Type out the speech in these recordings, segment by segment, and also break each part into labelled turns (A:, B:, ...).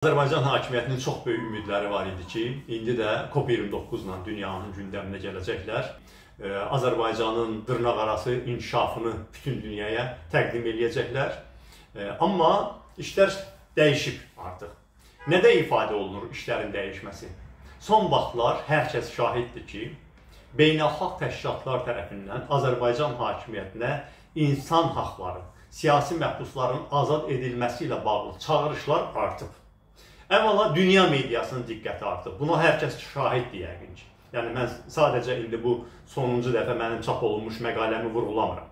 A: Azərbaycan hakimiyyətinin çox böyük ümidləri var idi ki, indi də COP29 ilə dünyanın gündəminə gələcəklər. Azərbaycanın dırnaqarası inkişafını bütün dünyaya təqdim eləyəcəklər. Amma işlər dəyişib artıq. Nədə ifadə olunur işlərin dəyişməsi? Son vaxtlar hər kəs şahiddir ki, beynəlxalq təşkilatlar tərəfindən Azərbaycan hakimiyyətinə insan haqları, siyasi məhbusların azad edilməsi ilə bağlı çağırışlar artıb. Əvvəla dünya mediasının diqqəti artıb. Buna hər kəs şahiddir yəqin ki. Yəni mən sadəcə indi bu sonuncu dəfə mənim çap olunmuş məqaləmi vurğulamıram.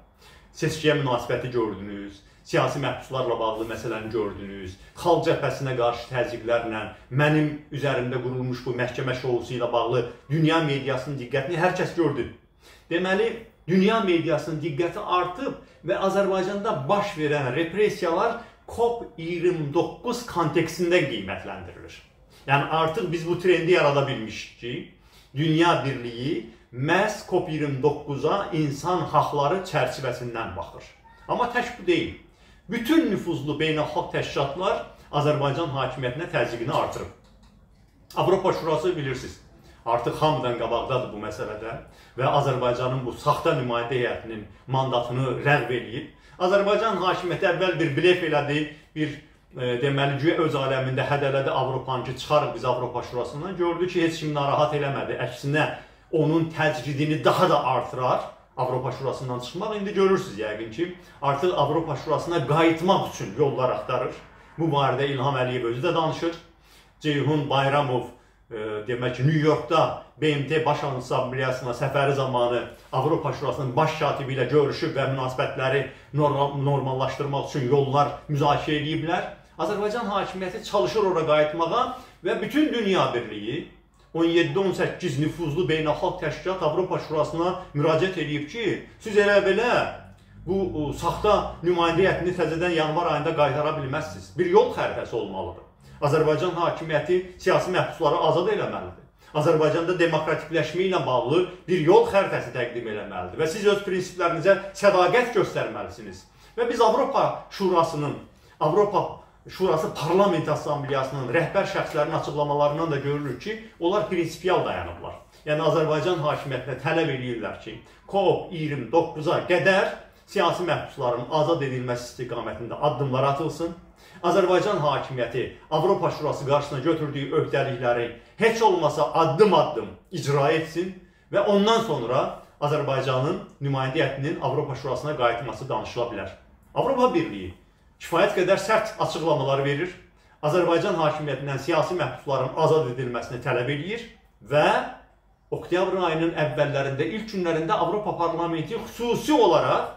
A: Seçkiyə münasibəti gördünüz, siyasi məhbuslarla bağlı məsələni gördünüz, xalq cəbhəsinə qarşı təzyiqlərlə mənim üzərimdə qurulmuş bu məhkəmə şousu ilə bağlı dünya mediasının diqqətini hər kəs gördü. Deməli, dünya mediasının diqqəti artıb və Azərbaycanda baş verən repressiyalar COP29 kontekstində qiymətləndirilir. Yəni artıq biz bu trendi yarada bilmişik ki, dünya birliyi məhz COP29-a insan haqları çərçivəsindən baxır. Amma tək bu deyil. Bütün nüfuzlu beynəlxalq təşkilatlar Azərbaycan hakimiyyətinə təzyiqini artırıb. Avropa Şurası bilirsiniz, artıq hamıdan qabaqdadır bu məsələdə və Azərbaycanın bu saxta nümayəndə heyətinin mandatını rəğv eləyib Azərbaycan hakimiyyəti əvvəl bir blef elədi, bir e, deməli güya öz aləmində hədələdi Avropanı ki, çıxarıq biz Avropa Şurasından. Gördü ki, heç kim narahat eləmədi. Əksinə onun təcridini daha da artırar. Avropa Şurasından çıxmaq indi görürsüz yəqin ki, artıq Avropa Şurasına qayıtmaq üçün yollar axtarır. Bu barədə İlham Əliyev özü də danışır. Ceyhun Bayramov demək ki, New Yorkda BMT Baş Assambleyasına səfəri zamanı Avropa Şurasının baş katibi ilə görüşüb və münasibətləri normallaşdırmaq üçün yollar müzakirə ediblər. Azərbaycan hakimiyyəti çalışır ora qayıtmağa və bütün dünya birliyi 17-18 nüfuzlu beynəlxalq təşkilat Avropa Şurasına müraciət edib ki, siz elə belə bu saxta nümayəndə heyətini təzədən yanvar ayında qaytara bilməzsiniz. Bir yol xəritəsi olmalıdır. Azərbaycan hakimiyyəti siyasi məhbusları azad eləməlidir. Azərbaycanda demokratikləşmə ilə bağlı bir yol xəritəsi təqdim eləməlidir və siz öz prinsiplərinizə sədaqət göstərməlisiniz. Və biz Avropa Şurasının, Avropa Şurası Parlament Assambleyasının rəhbər şəxslərinin açıqlamalarından da görürük ki, onlar prinsipial dayanıblar. Yəni Azərbaycan hakimiyyətinə tələb edirlər ki, COP29-a qədər siyasi məhbusların azad edilməsi istiqamətində addımlar atılsın Azərbaycan hakimiyyəti Avropa Şurası qarşısına götürdüyü öhdəlikləri heç olmasa addım-addım icra etsin və ondan sonra Azərbaycanın nümayəndə heyətinin Avropa Şurasına qayıtması danışıla bilər. Avropa Birliyi kifayət qədər sərt açıqlamalar verir. Azərbaycan hakimiyyətindən siyasi məhbusların azad edilməsini tələb edir və oktyabr ayının əvvəllərində, ilk günlərində Avropa Parlamenti xüsusi olaraq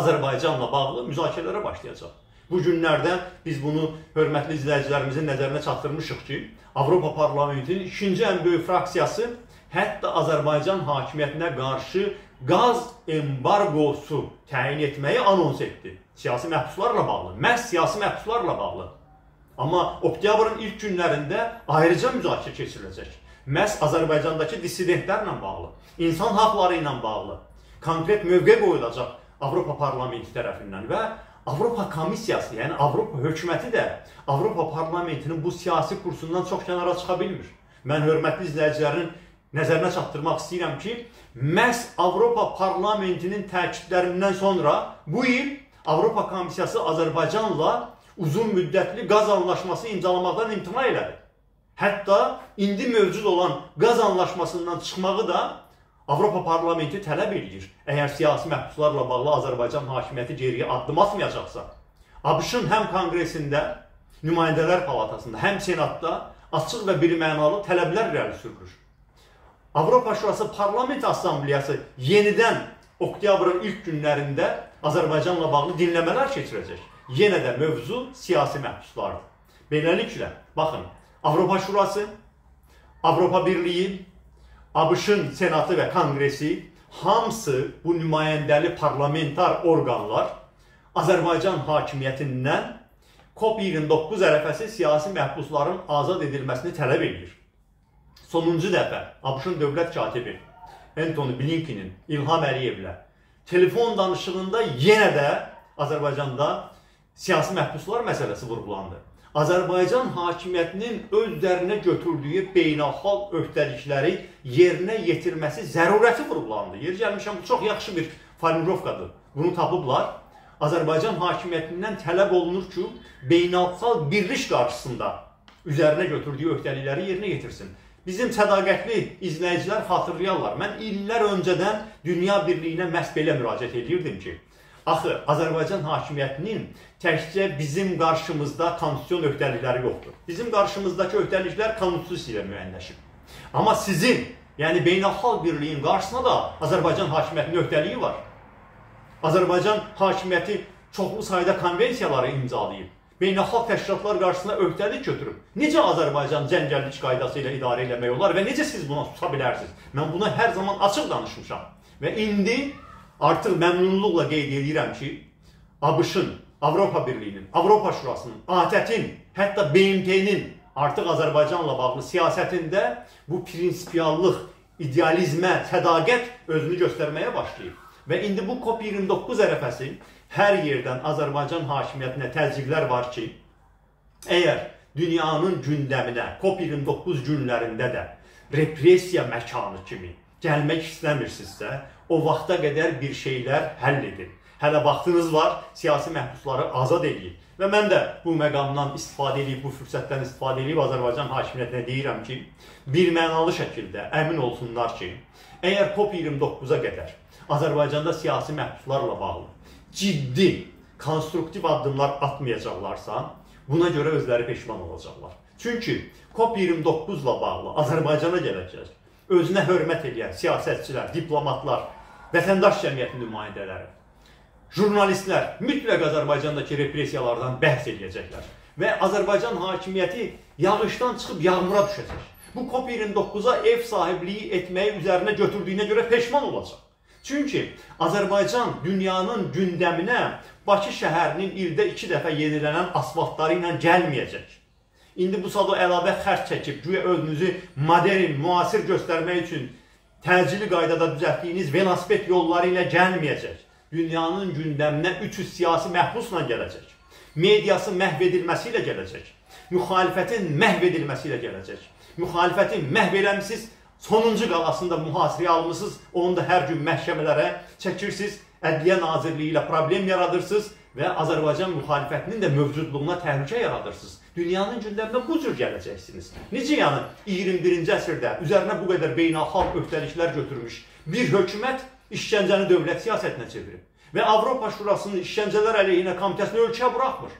A: Azərbaycanla bağlı müzakirələrə başlayacaq. Bu günlərdə biz bunu hörmətli izləyicilərimizin nəzərinə çatdırmışıq ki, Avropa Parlamentinin ikinci ən böyük fraksiyası hətta Azərbaycan hakimiyyətinə qarşı qaz embargosu təyin etməyi anons etdi. Siyasi məhbuslarla bağlı, məhz siyasi məhbuslarla bağlı. Amma oktyabrın ilk günlərində ayrıca müzakirə keçiriləcək. Məhz Azərbaycandakı dissidentlərlə bağlı, insan haqları ilə bağlı konkret mövqe qoyulacaq Avropa Parlamenti tərəfindən və Avropa Komissiyası, yəni Avropa hökuməti də Avropa parlamentinin bu siyasi kursundan çox kənara çıxa bilmir. Mən hörmətli izləyicilərin nəzərinə çatdırmaq istəyirəm ki, məhz Avropa parlamentinin təkidlərindən sonra bu il Avropa Komissiyası Azərbaycanla uzun müddətli qaz anlaşması imzalamaqdan imtina elədi. Hətta indi mövcud olan qaz anlaşmasından çıxmağı da Avropa Parlamenti tələb edir, əgər siyasi məhbuslarla bağlı Azərbaycan hakimiyyəti geriyə addım atmayacaqsa, ABŞ-ın həm konqresində, nümayəndələr palatasında, həm senatda açıq və birmənalı tələblər irəli sürülür. Avropa Şurası Parlament Assambleyası yenidən oktyabrın ilk günlərində Azərbaycanla bağlı dinləmələr keçirəcək. Yenə də mövzu siyasi məhbuslardır. Beləliklə, baxın, Avropa Şurası, Avropa Birliyi, ABŞ-ın senatı və konqresi hamısı bu nümayəndəli parlamentar orqanlar Azərbaycan hakimiyyətindən COP29 ərəfəsi siyasi məhbusların azad edilməsini tələb edir. Sonuncu dəfə ABŞ-ın dövlət katibi Anthony Blinkenin İlham Əliyevlə telefon danışığında yenə də Azərbaycanda siyasi məhbuslar məsələsi vurğulandı. Azərbaycan hakimiyyətinin öz üzərinə götürdüyü beynəlxalq öhdəlikləri yerinə yetirməsi zərurəti vurğulandı. Yer gəlmişəm, bu çox yaxşı bir formulovkadır. Bunu tapıblar. Azərbaycan hakimiyyətindən tələb olunur ki, beynəlxalq birlik qarşısında üzərinə götürdüyü öhdəlikləri yerinə yetirsin. Bizim sədaqətli izləyicilər xatırlayarlar. Mən illər öncədən Dünya Birliyinə məhz belə müraciət edirdim ki, Axı Azərbaycan hakimiyyətinin təkcə bizim qarşımızda konstitusiyon öhdəlikləri yoxdur. Bizim qarşımızdakı öhdəliklər konstitusiya ilə müəyyənləşib. Amma sizin, yəni beynəlxalq birliyin qarşısına da Azərbaycan hakimiyyətinin öhdəliyi var. Azərbaycan hakimiyyəti çoxlu sayda konvensiyaları imzalayıb. Beynəlxalq təşkilatlar qarşısında öhdəlik götürüb. Necə Azərbaycan cəngəllik qaydası ilə idarə etmək olar və necə siz buna tuta bilərsiniz? Mən buna hər zaman açıq danışmışam. Və indi artıq məmnunluqla qeyd edirəm ki, ABŞ-ın, Avropa Birliyinin, Avropa Şurasının, ATƏT-in, hətta BMT-nin artıq Azərbaycanla bağlı siyasətində bu prinsipiallıq, idealizmə, sədaqət özünü göstərməyə başlayıb. Və indi bu COP29 ərəfəsi hər yerdən Azərbaycan hakimiyyətinə təzyiqlər var ki, əgər dünyanın gündəminə COP29 günlərində də repressiya məkanı kimi gəlmək istəmirsinizsə, o vaxta qədər bir şeylər həll edin. Hələ vaxtınız var, siyasi məhbusları azad edin. Və mən də bu məqamdan istifadə edib, bu fürsətdən istifadə edib Azərbaycan hakimiyyətinə deyirəm ki, bir mənalı şəkildə əmin olsunlar ki, əgər COP29-a qədər Azərbaycanda siyasi məhbuslarla bağlı ciddi, konstruktiv addımlar atmayacaqlarsa, buna görə özləri peşman olacaqlar. Çünki COP29-la bağlı Azərbaycana gələcək özünə hörmət edən siyasətçilər, diplomatlar, vətəndaş cəmiyyəti nümayəndələri, jurnalistlər mütləq Azərbaycandakı repressiyalardan bəhs edəcəklər və Azərbaycan hakimiyyəti yağışdan çıxıb yağmura düşəcək. Bu COP29-a ev sahibliyi etməyi üzərinə götürdüyünə görə peşman olacaq. Çünki Azərbaycan dünyanın gündəminə Bakı şəhərinin ildə iki dəfə yenilənən asfaltları ilə gəlməyəcək. İndi bu sado əlavə xərc çəkib, güya özünüzü modern, müasir göstərmək üçün təcili qaydada düzəltdiyiniz velosiped yolları ilə gəlməyəcək. Dünyanın gündəminə 300 siyasi məhbusla gələcək. Mediası məhv edilməsi ilə gələcək. Müxalifətin məhv edilməsi ilə gələcək. Müxalifəti məhv eləmisiniz, sonuncu qalasında mühasirəyə almısınız, onu da hər gün məhkəmələrə çəkirsiniz, Ədliyyə Nazirliyi ilə problem yaradırsınız və Azərbaycan müxalifətinin də mövcudluğuna təhlükə yaradırsınız. Dünyanın gündəminə bu cür gələcəksiniz. Necə yəni 21-ci əsrdə üzərinə bu qədər beynəlxalq öhdəliklər götürmüş bir hökumət işgəncəni dövlət siyasətinə çevirib və Avropa Şurasının işgəncələr əleyhinə komitəsini ölkəyə buraxmır.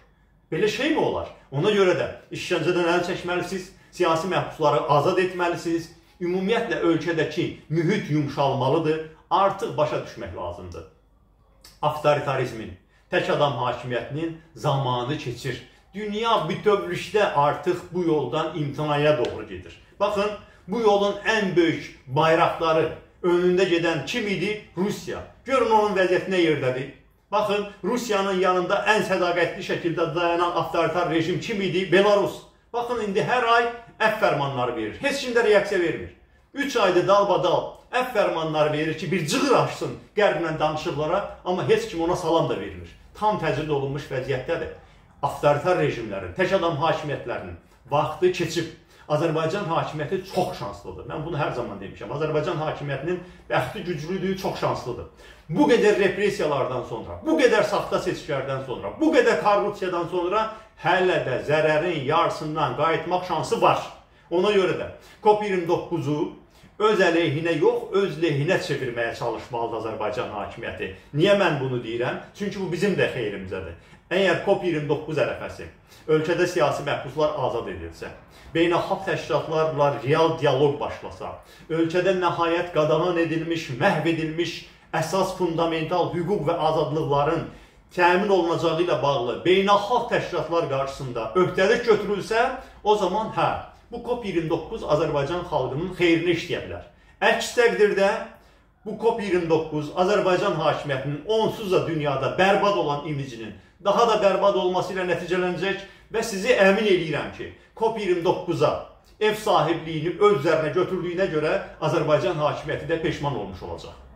A: Belə şey mi olar? Ona görə də işgəncədən əl çəkməlisiniz, siyasi məhbusları azad etməlisiniz, ümumiyyətlə ölkədəki mühit yumşalmalıdır, artıq başa düşmək lazımdır. Avtoritarizmin, tək adam hakimiyyətinin zamanı keçir dünya bütövlükdə artıq bu yoldan imtinaya doğru gedir. Baxın, bu yolun ən böyük bayraqları önündə gedən kim idi? Rusiya. Görün onun vəziyyəti nə yerdədir? Baxın, Rusiyanın yanında ən sədaqətli şəkildə dayanan avtoritar rejim kim idi? Belarus. Baxın, indi hər ay əf fərmanları verir. Heç kim də reaksiya vermir. 3 aydır dalbadal əf fərmanları verir ki, bir cığır açsın qərblə danışıqlara, amma heç kim ona salam da vermir. Tam təcrid olunmuş vəziyyətdədir avtoritar rejimlərin, tək adam hakimiyyətlərinin vaxtı keçib. Azərbaycan hakimiyyəti çox şanslıdır. Mən bunu hər zaman demişəm. Azərbaycan hakimiyyətinin bəxti güclüdür, çox şanslıdır. Bu qədər repressiyalardan sonra, bu qədər saxta seçkilərdən sonra, bu qədər korrupsiyadan sonra hələ də zərərin yarısından qayıtmaq şansı var. Ona görə də COP29-u öz əleyhinə yox, öz lehinə çevirməyə çalışmalıdır Azərbaycan hakimiyyəti. Niyə mən bunu deyirəm? Çünki bu bizim də xeyrimizədir. Əgər COP29 ərəfəsi ölkədə siyasi məhbuslar azad edilsə, beynəlxalq təşkilatlarla real dialoq başlasa, ölkədə nəhayət qadağan edilmiş, məhv edilmiş əsas fundamental hüquq və azadlıqların təmin olunacağı ilə bağlı beynəlxalq təşkilatlar qarşısında öhdəlik götürülsə, o zaman hə, bu COP29 Azərbaycan xalqının xeyrinə işləyə bilər. Əks təqdirdə bu COP29 Azərbaycan hakimiyyətinin onsuz da dünyada bərbad olan imicinin daha da bərbad olması ilə nəticələnəcək və sizi əmin eləyirəm ki, COP29-a ev sahibliyini öz üzərinə götürdüyünə görə Azərbaycan hakimiyyəti də peşman olmuş olacaq.